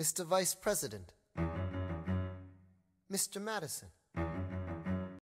Mr. Vice President, Mr. Madison,